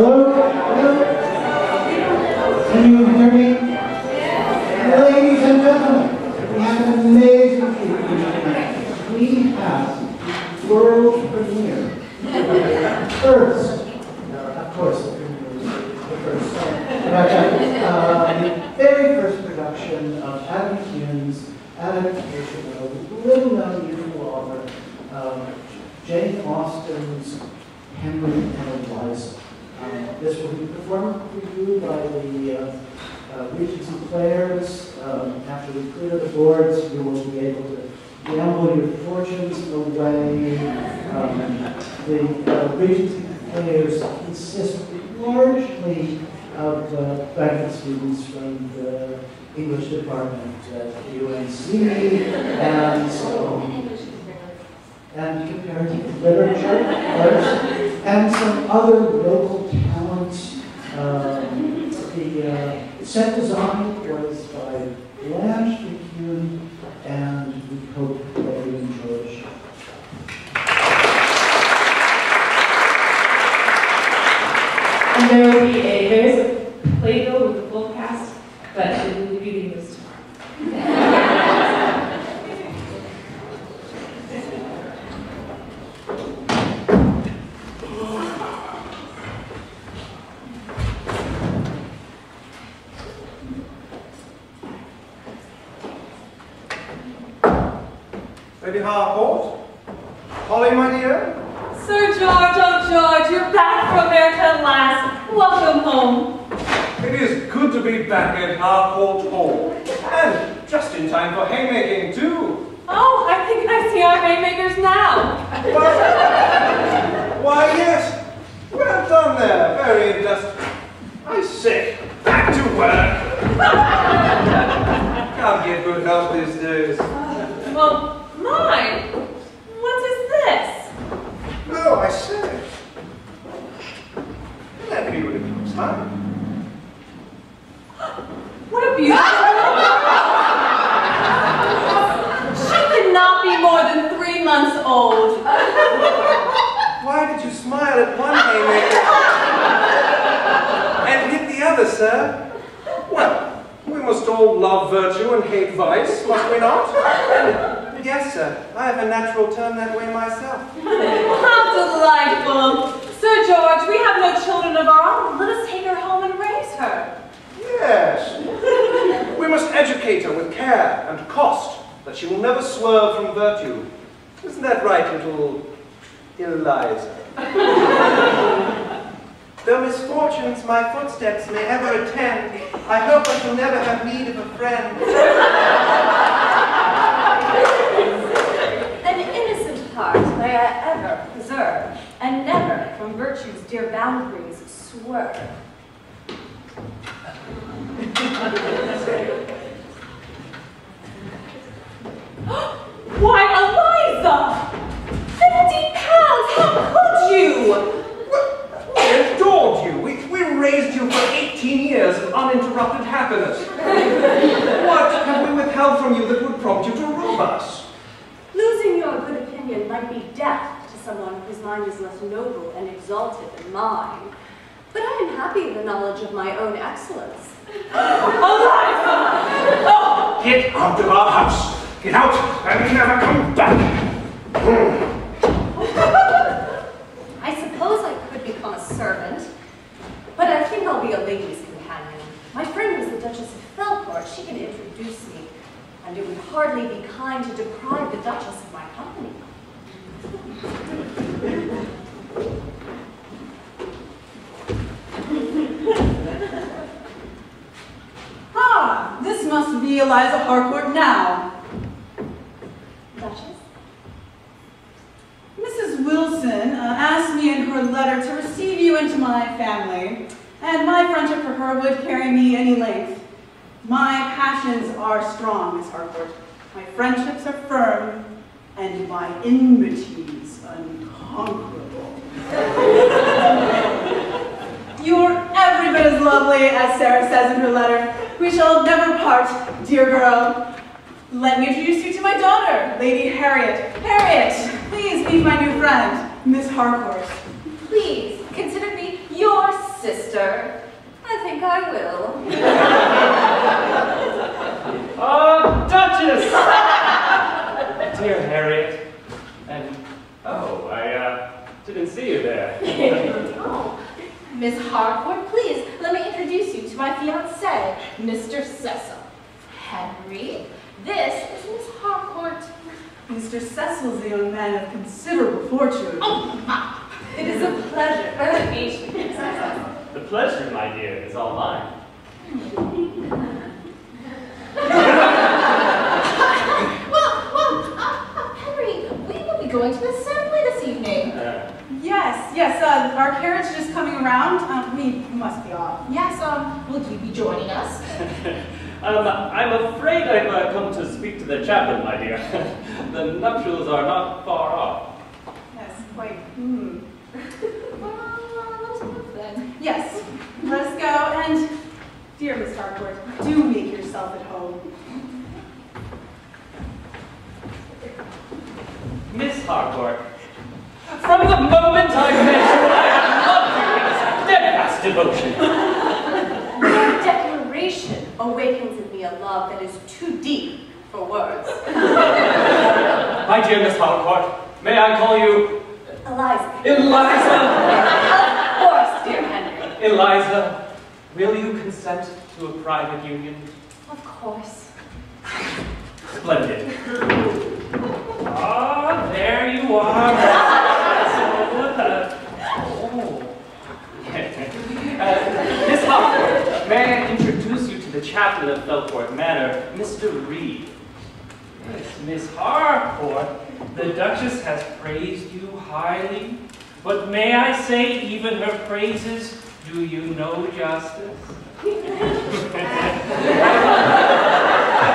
Flor. The uh, uh, Regency Players. Um, After we clear the boards, you will be able to gamble your fortunes away. Um, The uh, Regency Players consist largely of uh, students from the English department at UNC and um, and comparative literature, and some other local talents. Um, the uh, set design was by Blanche McCune, and we hope that you enjoy the show. And there will be a, there is a playbill with the full cast, but it will be reading this tomorrow. Lady Harcourt? Polly, my dear? Sir George, oh George, you're back from America at last. Welcome home. It is good to be back at Harcourt Hall. And just in time for haymaking, too. Oh, I think I see our haymakers now. Why, yes. Well done there. Very industrious. I say, back to work. Can't get good help these days. Well, my, what is this? No, I. Let me when it comes time. What a beautiful She could not be more than three months old. Why did you smile at one haymaker and hit the other, sir? Well, we must all love virtue and hate vice, must we not? Yes, sir. I have a natural turn that way myself. How delightful. Sir George, we have no children of our own. Let us take her home and raise her. Yes. We must educate her with care and cost, that she will never swerve from virtue. Isn't that right, little Eliza? Though misfortunes my footsteps may ever attend, I hope I shall never have need of a friend. An innocent heart may I ever preserve, and never from virtue's dear boundaries swerve. Why, Eliza! Fifty pounds! How could you? We adored you. We, we raised you for 18 years of uninterrupted happiness. what have we withheld from you that would prompt you to rob us? Losing your good opinion might be death to someone whose mind is less noble and exalted than mine. But I am happy in the knowledge of my own excellence. Eliza! Oh, Get out of our house. Get out and never come back. Hmm. I suppose I could become a servant, but I think I'll be a lady's companion. My friend was the Duchess of Felcourt. She can introduce me, and it would hardly be kind to deprive the Duchess of my company. Ah, this must be Eliza Harcourt now. Duchess? Mrs. Wilson uh, asked me in her letter to receive you into my family, and my friendship for her would carry me any length. My passions are strong, Miss Harcourt. My friendships are firm, and my enmities unconquerable. You're every bit as lovely as Sarah says in her letter. We shall never part, dear girl. Let me introduce you to my daughter, Lady Harriet. Harriet, please meet my new friend, Miss Harcourt. Please consider me your sister. I think I will. Oh, Duchess! Dear Harriet. And, oh, I, uh, didn't see you there. Oh, Miss Harcourt, please, let me introduce you to my fiancé, Mr. Cecil. Henry, this is Miss Harcourt. Mr. Cecil's a young man of considerable fortune. Oh, my. It is a pleasure to meet you, The pleasure, my dear, is all mine. going to the assembly this evening. Uh, Yes, yes, uh, our carriage is just coming around. Um, we must be off. Yes, um, will you be joining us? um, I'm afraid I've uh, come to speak to the chaplain, my dear. the nuptials are not far off. Yes, quite. Hmm. Well, let's move then. Yes, let us go. And, dear Miss Harcourt, do make yourself at home. Miss Harcourt, from moment I met you, I have loved you with steadfast devotion. Your declaration awakens in me a love that is too deep for words. My dear Miss Harcourt, may I call you Eliza. Eliza? Of course, dear Henry. Eliza, will you consent to a private union? Of course. Splendid. Ah, there you are. So, uh, oh. Uh, Miss Harcourt, may I introduce chaplain of Felcourt Manor, Mr. Reed? Yes, Miss Harcourt, the Duchess has praised you highly, but may I say even her praises do you no justice? I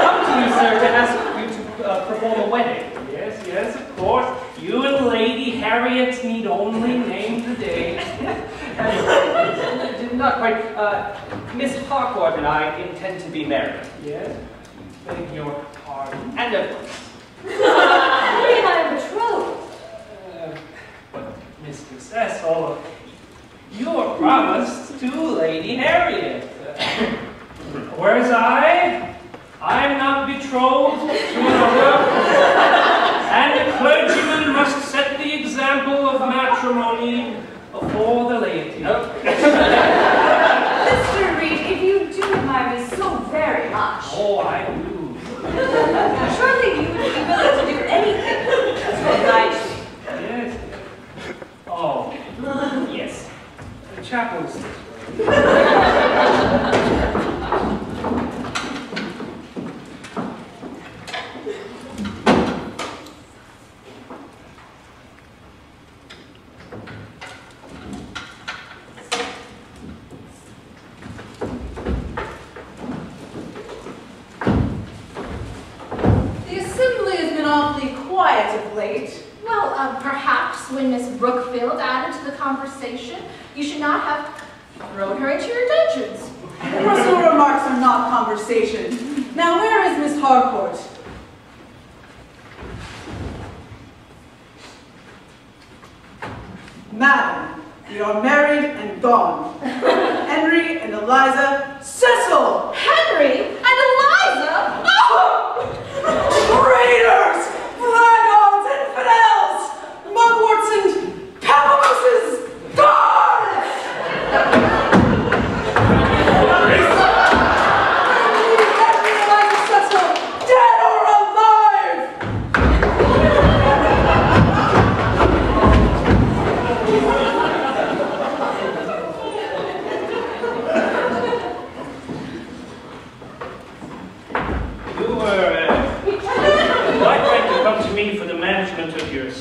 come to you, sir, to ask you to uh, perform a wedding. Yes, yes, of course. You and Lady Harriet need only name the day. Not quite. Uh, Miss Harcourt and I intend to be married. Yes? Beg your pardon. And of course. Henry and I are betrothed. Uh, but, Mr. Cecil, you're promised to Lady Harriet. Whereas I, I'm not betrothed to another, and a clergyman must set the example of matrimony before the laity. Mr. Reed, if you do admire me so very much, Oh, I do. surely you would be willing to do anything to oblige me. Yes. Oh, yes. The chapel's this way. The assembly has been awfully quiet of late. Well, uh, perhaps when Miss Brookfield added to the conversation, you should not have thrown her into your dungeons. Personal remarks are not conversation. Now, where is Miss Harcourt? Madam, we are married and gone. Henry and Eliza Cecil! Henry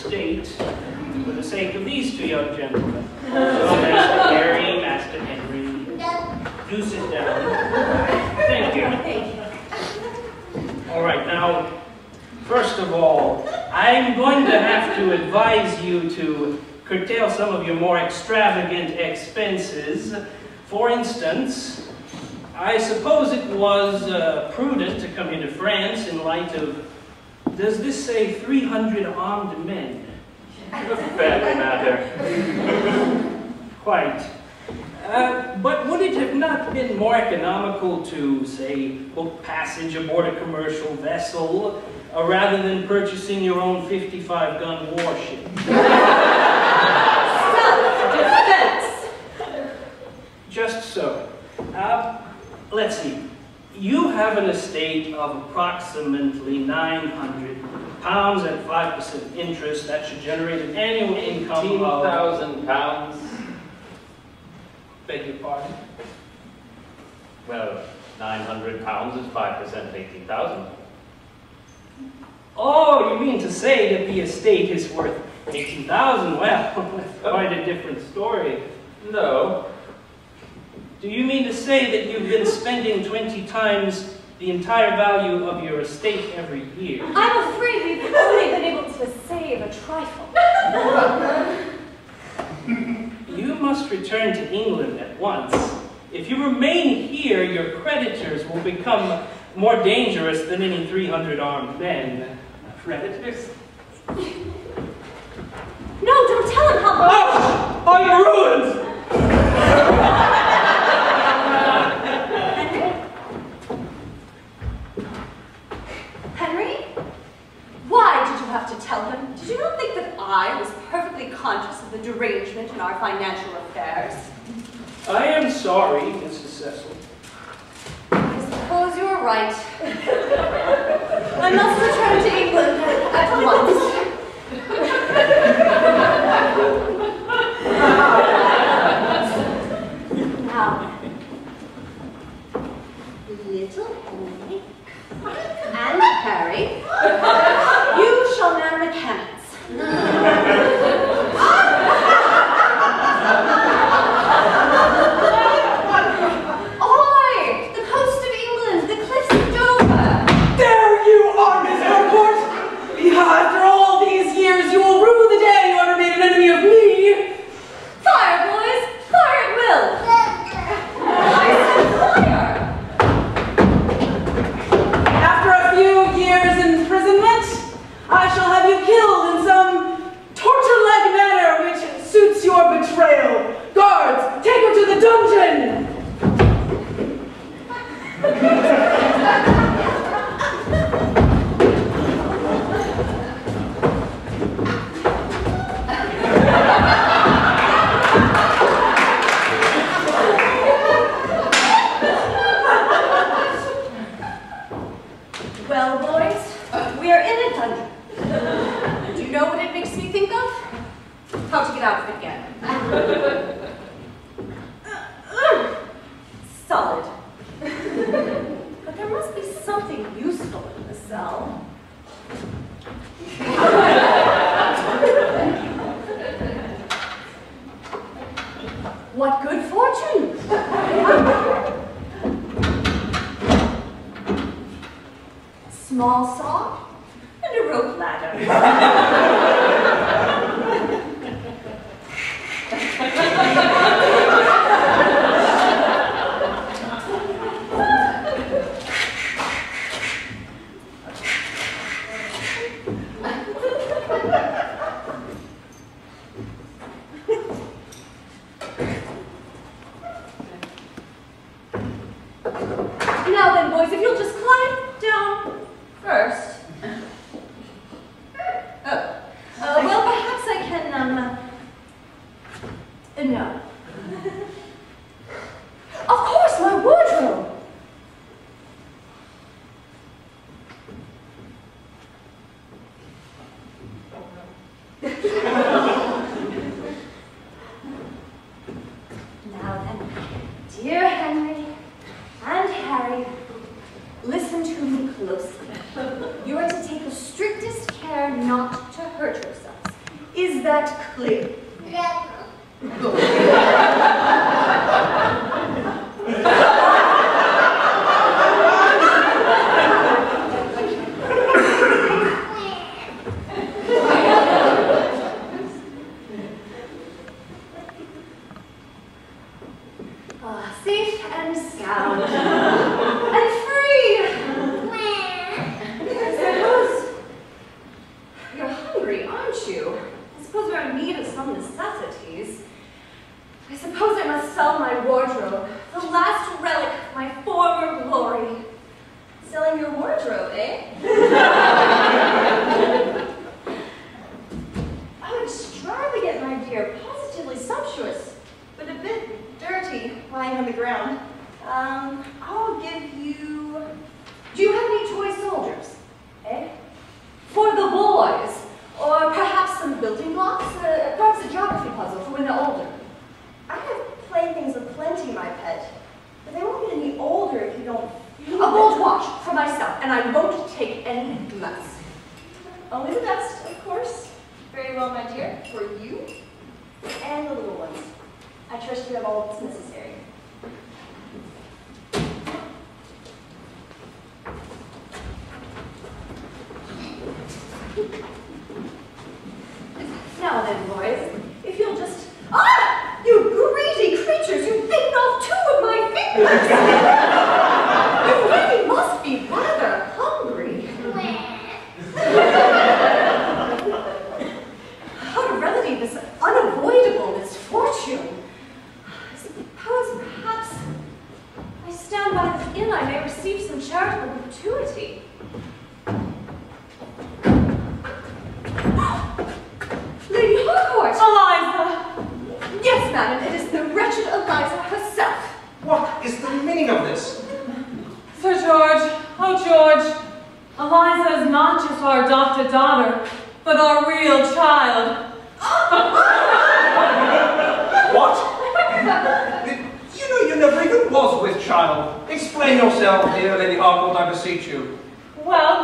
estate, for the sake of these two young gentlemen. So, Master Harry, Master Henry, do sit down. Thank you. Thank you. All right, now, first of all, I'm going to have to advise you to curtail some of your more extravagant expenses. For instance, I suppose it was uh, prudent to come into France in light of, does this say 300 armed men? A family matter. Quite. Uh, but would it have not been more economical to, say, book passage aboard a commercial vessel, uh, rather than purchasing your own 55-gun warship? Self-defense. Just so. Uh, let's see. You have an estate of approximately 900 pounds at 5% interest. That should generate an annual income of... thousand pounds. Beg your pardon? Well, nine hundred pounds is five percent of eighteen thousand. Oh, you mean to say that the estate is worth 18,000? Well, that's oh. quite a different story. No, Do you mean to say that you've been spending 20 times the entire value of your estate every year? I'm afraid we've only been able to save a trifle. You must return to England at once. If you remain here, your creditors will become more dangerous than any 300 armed men. creditors? No, don't tell him how. Oh, I'm ruined! Henry? Why did you have to tell him? Did you not think that I was perfectly conscious of the derangement in our financial affairs? I am sorry, Mrs. Cecil. I suppose you are right. I must return to England at once. now, little Henry and Harry,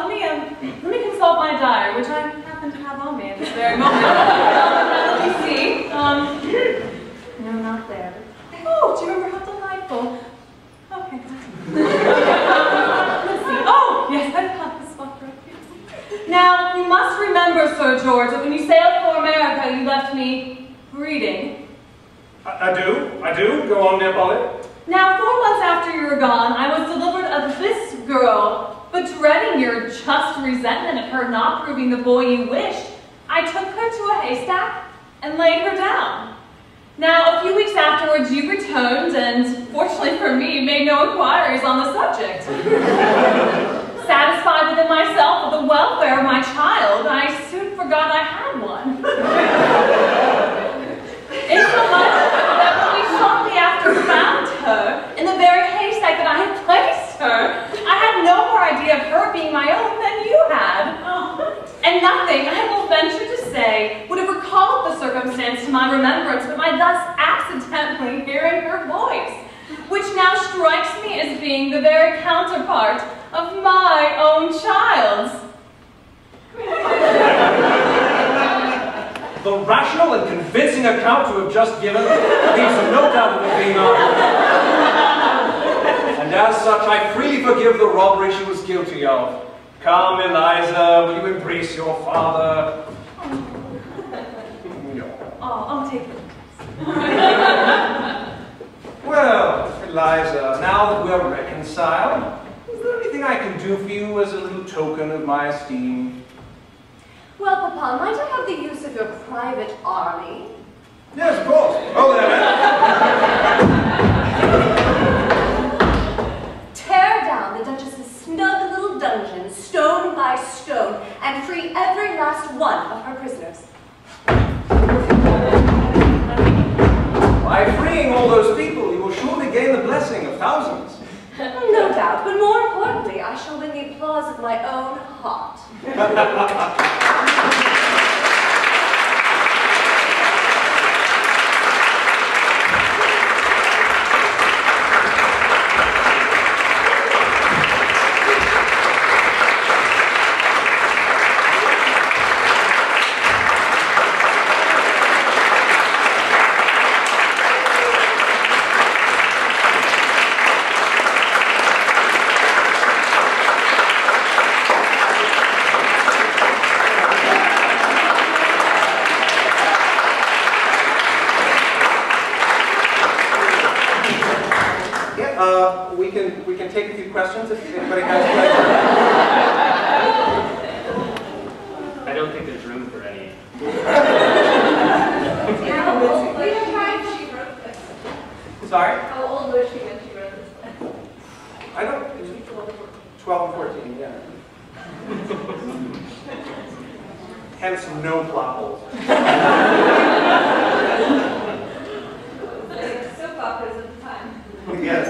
let me, um, let me consult my diary, which I happen to have on me at this very moment. let me see. Um, no, not there. Oh, do you remember how delightful? Okay. Let's see. Oh, yes, I've got this spot right here. Now, you must remember, Sir George, that when you sailed for America, you left me breeding. I, I do, I do. Go on, dear Polly. Now, four months after you were gone, I was delivered of this girl, but dreading your just resentment at her not proving the boy you wished, I took her to a haystack and laid her down. Now, a few weeks afterwards, you returned, and fortunately for me, made no inquiries on the subject. Satisfied within myself with the welfare of my child, I soon forgot I had one. Insomuch that when we shortly after found her in the very haystack that I had placed her, I had no more idea of her being my own than you had. Oh. And nothing, I will venture to say, would have recalled the circumstance to my remembrance but my thus accidentally hearing her voice, which now strikes me as being the very counterpart of my own child's. The rational and convincing account you have just given leaves no doubt of it being ours. As such, I freely forgive the robbery she was guilty of. Come, Eliza, will you embrace your father? No. Oh, I'll take it. Well, Eliza, now that we're reconciled, is there anything I can do for you as a little token of my esteem? Well, Papa, might I have the use of your private army? Yes, of course. Oh, there. Duchess's snug little dungeon, stone by stone, and free every last one of her prisoners. By freeing all those people, you will surely gain the blessing of thousands. No doubt, but more importantly, I shall win the applause of my own heart. questions if anybody has questions? I don't think there's room for any. Sorry? How old was she when she wrote this? Letter? I don't. 12 and 14, yeah. Hence, no plot holes. Like soap operas at the time. Yes.